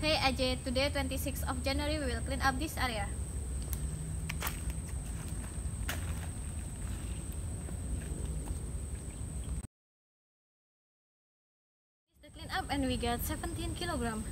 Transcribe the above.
Hey Ajay, today 26th of January we will clean up this area. The clean up and we get 17 kilogram.